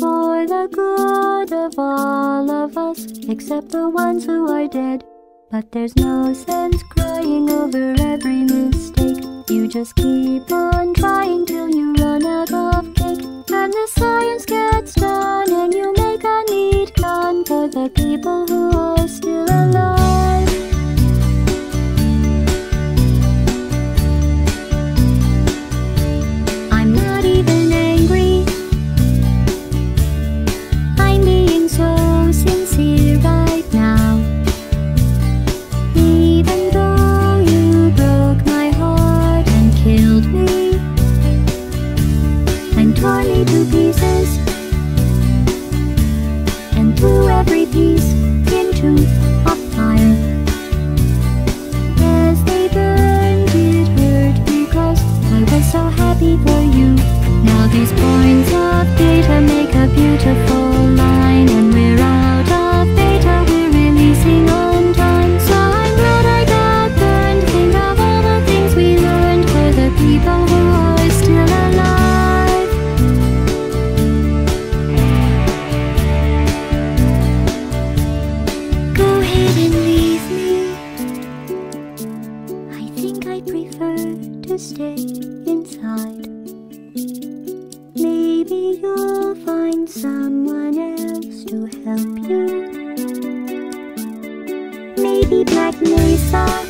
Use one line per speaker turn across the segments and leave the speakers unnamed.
For the good of all of us, except the ones who are dead. But there's no sense crying over every mistake. You just keep on trying till you run out of cake. And the science gets these points of data make Maybe Black Mesa. That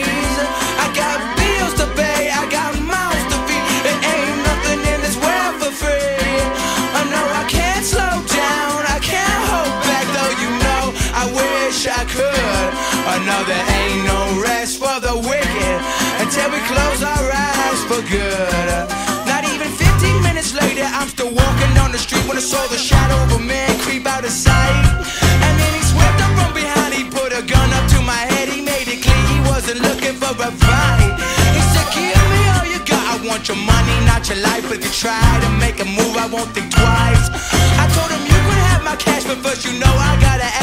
For good. Not even 15 minutes later, I'm still walking down the street when I saw the shadow of a man creep out of sight. And then he swept up from behind, he put a gun up to my head, he made it clear he wasn't looking for a fight. He said, Give me all you got, I want your money, not your life. If you try to make a move, I won't think twice. I told him you could have my cash, but first you know I gotta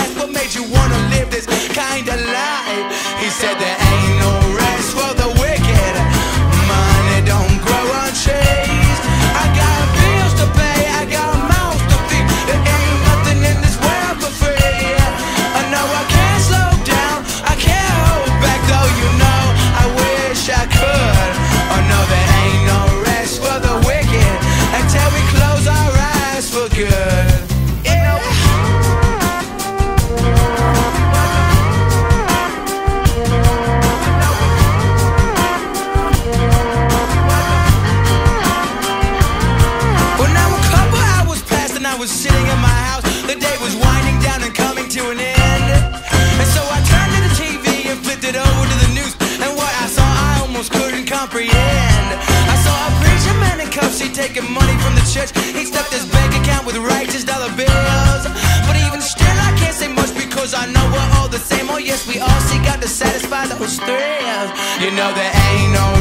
was sitting in my house. The day was winding down and coming to an end. And so I turned to the TV and flipped it over to the news. And what I saw, I almost couldn't comprehend. I saw a preacher man in cuffs, he taking money from the church. He stuffed his bank account with righteous dollar bills. But even still, I can't say much because I know we're all the same. Oh, yes, we all seek out to satisfy those thrills. You know, there ain't no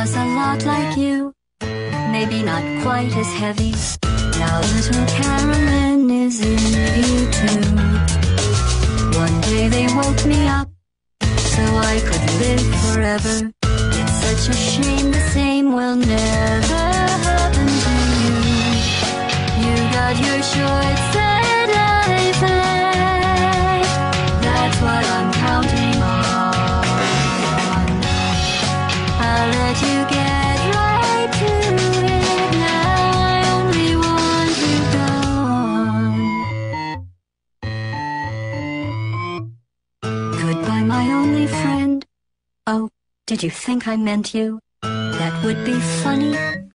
was a lot like you, maybe not quite as heavy. Now little Carolyn is in you too. One day they woke me up so I could live forever. It's such a shame the same will never happen to you. You got your short sad life did you think I meant you? That would be funny.